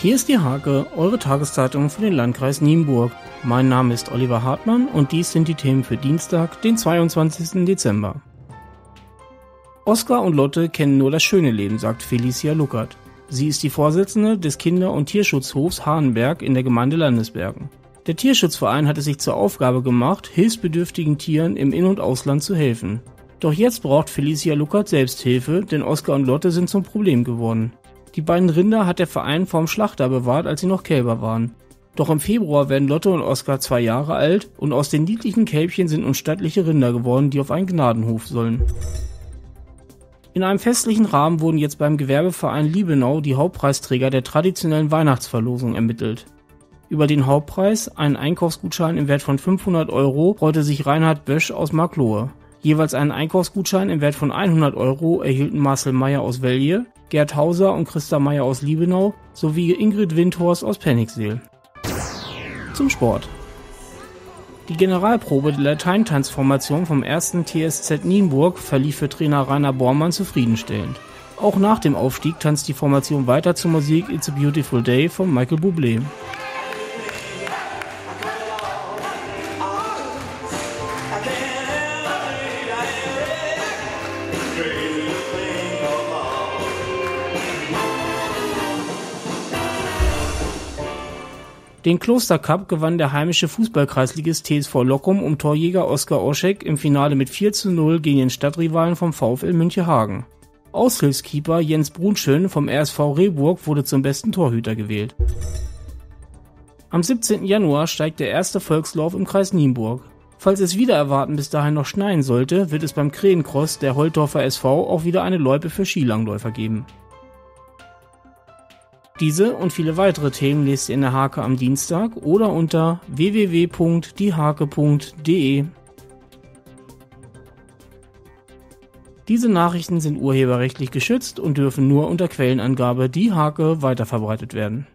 Hier ist die Hake, eure Tageszeitung für den Landkreis Nienburg. Mein Name ist Oliver Hartmann und dies sind die Themen für Dienstag, den 22. Dezember. Oskar und Lotte kennen nur das schöne Leben, sagt Felicia Luckert. Sie ist die Vorsitzende des Kinder- und Tierschutzhofs Hahnenberg in der Gemeinde Landesbergen. Der Tierschutzverein hat es sich zur Aufgabe gemacht, hilfsbedürftigen Tieren im In- und Ausland zu helfen. Doch jetzt braucht Felicia Luckert selbst Hilfe, denn Oskar und Lotte sind zum Problem geworden. Die beiden Rinder hat der Verein vorm Schlachter bewahrt, als sie noch Kälber waren. Doch im Februar werden Lotte und Oskar zwei Jahre alt und aus den niedlichen Kälbchen sind nun stattliche Rinder geworden, die auf einen Gnadenhof sollen. In einem festlichen Rahmen wurden jetzt beim Gewerbeverein Liebenau die Hauptpreisträger der traditionellen Weihnachtsverlosung ermittelt. Über den Hauptpreis, einen Einkaufsgutschein im Wert von 500 Euro, freute sich Reinhard Bösch aus Marklohe. Jeweils einen Einkaufsgutschein im Wert von 100 Euro erhielten Marcel Meyer aus Welje, Gerd Hauser und Christa Meyer aus Liebenau sowie Ingrid Windhorst aus Penningseel. Zum Sport. Die Generalprobe der Lateintanzformation vom 1. TSZ Nienburg verlief für Trainer Rainer Bormann zufriedenstellend. Auch nach dem Aufstieg tanzt die Formation weiter zur Musik It's a Beautiful Day von Michael Bublé. Den Klostercup gewann der heimische Fußballkreisligist TSV Lockum um Torjäger Oskar Oschek im Finale mit 4 zu 0 gegen den Stadtrivalen vom VfL Münchehagen. Aushilfskeeper Jens Brunschön vom RSV Rehburg wurde zum besten Torhüter gewählt. Am 17. Januar steigt der erste Volkslauf im Kreis Nienburg. Falls es wieder erwarten bis dahin noch schneien sollte, wird es beim Krähencross der Holtorfer SV auch wieder eine Loipe für Skilangläufer geben. Diese und viele weitere Themen lest ihr in der Hake am Dienstag oder unter www.diehake.de. Diese Nachrichten sind urheberrechtlich geschützt und dürfen nur unter Quellenangabe Die Hake weiterverbreitet werden